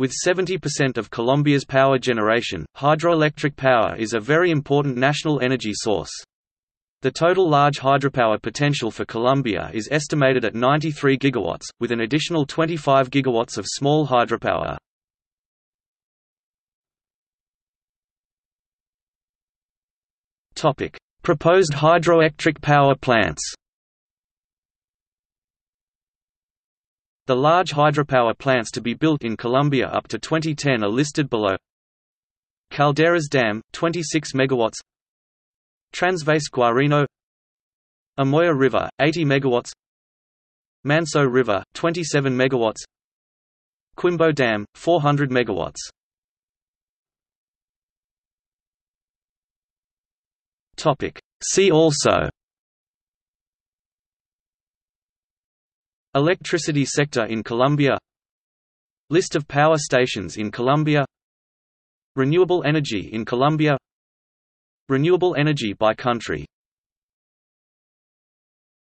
With 70% of Colombia's power generation, hydroelectric power is a very important national energy source. The total large hydropower potential for Colombia is estimated at 93 gigawatts, with an additional 25 gigawatts of small hydropower. Proposed hydroelectric power plants. The large hydropower plants to be built in Colombia up to 2010 are listed below. Calderas Dam, 26 megawatts. Transvase Guarino Amoya River, 80 megawatts Manso River, 27 megawatts Quimbo Dam, 400 megawatts Topic. See also Electricity sector in Colombia. List of power stations in Colombia. Renewable energy in Colombia. Renewable energy by country